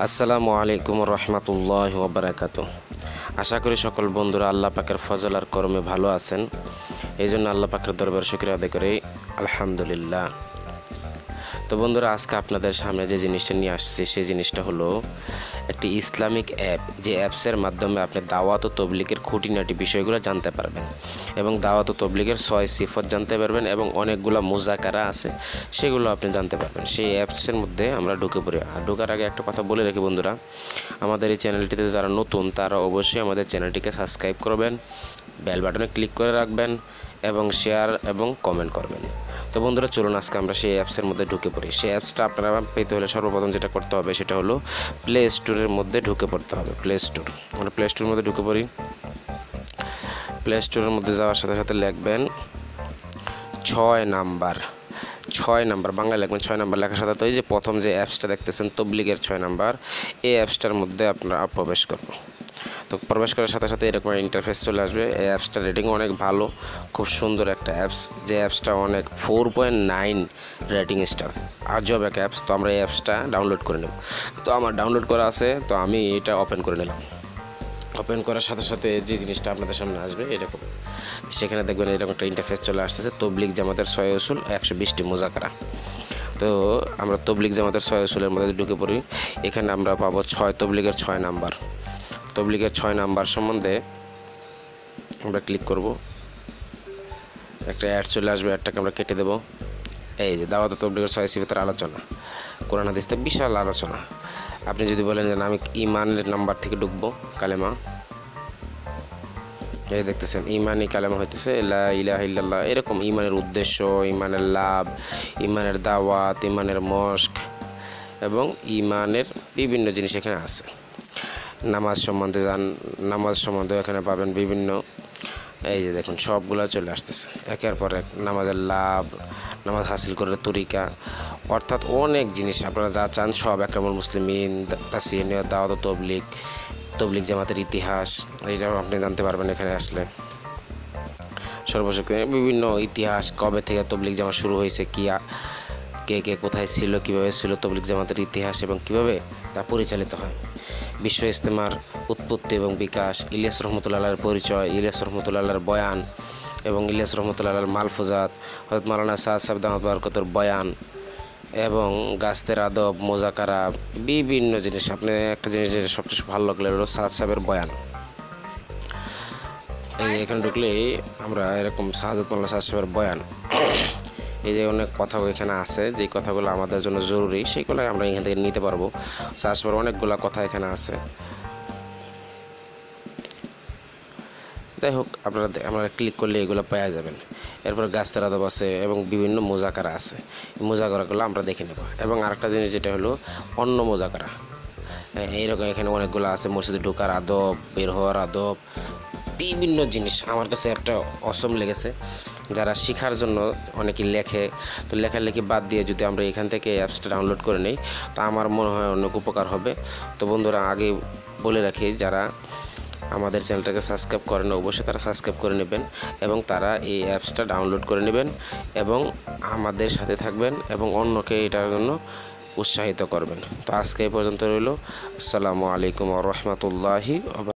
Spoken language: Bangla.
আসসালামু আলাইকুম রহমতুল্লাহ ওবরাকাত আশা করি সকল বন্ধুরা আল্লাহ পাকের ফজল আর কর্মে ভালো আছেন। এই জন্য আল্লাহ পাকের দরবার শুক্রিয়া আদায় করে। আলহামদুলিল্লাহ। তো বন্ধুরা, আজকে আপনাদের সামনে যে জিনিসটা নিয়ে আসছি, সেই জিনিসটা হলো একটি ইসলামিক অ্যাপ। যে অ্যাপসের মাধ্যমে আপনি দাওয়াত ও তবলিকের খুঁটিনাটি বিষয়গুলো জানতে পারবেন এবং দাওয়াত ও তবলিকের ছয় সিফত জানতে পারবেন এবং অনেকগুলো মোজাকারা আছে, সেগুলো আপনি জানতে পারবেন। সেই অ্যাপসের মধ্যে আমরা ঢুকে পড়ি। আর ঢোকার আগে একটা কথা বলে রাখি বন্ধুরা, আমাদের এই চ্যানেলটিতে যারা নতুন, তারা অবশ্যই আমাদের চ্যানেলটিকে সাবস্ক্রাইব করবেন, বেল বাটনে ক্লিক করে রাখবেন এবং শেয়ার এবং কমেন্ট করবেন। তো বন্ধুরা, চলুন আজকে আমরা সেই অ্যাপসের মধ্যে ঢুকে পড়ি। সেই অ্যাপসটা আপনারা পেতে হলে সর্বপ্রথম যেটা করতে হবে, সেটা হলো প্লে স্টোরের মধ্যে ঢুকে পড়তে হবে প্লে স্টোর আমরা প্লে স্টোরের মধ্যে ঢুকে পড়ি। প্লে স্টোরের মধ্যে যাওয়ার সাথে সাথে লিখবেন ছয় নাম্বার। ছয় নাম্বার বাংলা লিখবেন ছয় নাম্বার। লেখার সাথে তো এই যে প্রথম যে অ্যাপসটা দেখতেছেন, তবলিগের ছয় নাম্বার, এই অ্যাপসটার মধ্যে আপনারা প্রবেশ করবেন। তো প্রবেশ করার সাথে সাথে এরকম ইন্টারফেস চলে আসবে। এই অ্যাপসটা রেটিং অনেক ভালো, খুব সুন্দর একটা অ্যাপস যে অ্যাপসটা অনেক four point nine rating star আর আজব এক অ্যাপস তো আমরা এই অ্যাপসটা ডাউনলোড করে নেব। তো আমার ডাউনলোড করা আছে, তো আমি এটা ওপেন করে নিলাম। ওপেন করার সাথে সাথে যে জিনিসটা আপনাদের সামনে আসবে, এরকম। সেখানে দেখবেন এরকম একটা ইন্টারফেস চলে আসতেছে তবলিক জামাতের ছয় উসুল, একশো বিশটি মোজাকারা। তো আমরা তবলিক জামাতের ছয় উসুলের মধ্যে ঢুকে পড়ি। এখানে আমরা পাবো ছয় তবলিকের ছয় নাম্বার। তবলিগের ছয় নাম্বার সম্বন্ধে আমরা ক্লিক করব। একটা অ্যাড চলে আসবে অ্যাডটাকে আমরা কেটে দেব। এই যে দাওয়াত তবলিগের ছয় সিফতের আলোচনা। কোরআন হাদিসতে বিশাল আলোচনা। আপনি যদি বলেন যে আমি ইমানের নাম্বার থেকে ঢুকবো, কালেমা। এই দেখতেছেন, ইমানই কালেমা হইতেছে ইলাহা ইল্লাল্লাহ। এরকম ইমানের উদ্দেশ্য, ইমানের লাভ, ইমানের দাওয়াত, ইমানের মস্ক, এবং ইমানের বিভিন্ন জিনিস এখানে আছে। নামাজ সম্বন্ধে যান নামাজ সম্বন্ধে এখানে পাবেন বিভিন্ন, এই যে দেখুন, সবগুলো চলে আসতেছে। একের পর এক, নামাজের লাভ, নামাজ হাসিল করার তরিকা, অর্থাৎ অনেক জিনিস আপনারা যা চান সব একরামুল মুসলিমিন তাসিনীয় দাওয়াত তবলিক তবলিক জামাতের ইতিহাস, এইটাও আপনি জানতে পারবেন এখানে আসলে। সর্বশক্তি বিভিন্ন ইতিহাস, কবে থেকে তবলিক জামাত শুরু হয়েছে, কি কে কে কোথায় ছিল, কীভাবে ছিল তবলিক জামাতের ইতিহাস এবং কীভাবে তা পরিচালিত হয়। বিশ্ব ইস্তেমার উৎপত্তি এবং বিকাশ, ইলিয়াস রহমতুল্লাহর পরিচয়, ইলিয়াস রহমতুল্লাহর বয়ান এবং ইলিয়াস রহমতুল্লাহর মালফুজাত হজরত মালানা সাদ সাবদ আহমদ বরকতর বয়ান এবং গাছতের আদব, মোজাকারা, বিভিন্ন জিনিস। আপনি একটা জিনিস যেটা সবচেয়ে ভালো লাগলে হলো সাদ সাহেবের বয়ান। এই এখানে ঢুকলেই আমরা এরকম শাহাজত মোল্লা সাদ সাহেবের বয়ান। এই যে অনেক কথা এখানে আছে, যে কথাগুলো আমাদের জন্য জরুরি সেগুলো আমরা এখান থেকে নিতে পারব। সাদ সাহেবের অনেকগুলো কথা এখানে আছে। যাই হোক, আপনারা আপনারা ক্লিক করলে এগুলো পাওয়া যাবেন। এরপর গাছতের আদব আছে এবং বিভিন্ন মোজাকারা আছে। মোজাকারাগুলো আমরা দেখে নেব। এবং আরেকটা জিনিস যেটা হলো, অন্য মোজাকারা। এইরকম এখানে অনেকগুলো আছে, মসজিদে ঢোকার আদব, বের হওয়ার আদব বিভিন্ন জিনিস আমার কাছে একটা অসম লেগেছে, যারা শেখার জন্য অনেকে লেখে। তো লেখালেখি বাদ দিয়ে যদি আমরা এখান থেকে অ্যাপসটা ডাউনলোড করে নিই, তা আমার মনে হয় অনেক উপকার হবে। তো বন্ধুরা, আগে বলে রাখি, যারা আমাদের চ্যানেলটাকে সাবস্ক্রাইব করেন, অবশ্যই তারা সাবস্ক্রাইব করে নেবেন এবং তারা এই অ্যাপসটা ডাউনলোড করে নেবেন এবং আমাদের সাথে থাকবেন এবং অন্যকে এটার জন্য উৎসাহিত করবেন। তো আজকে এই পর্যন্ত রইল। আসসালামু আলাইকুম রহমতুল্লাহি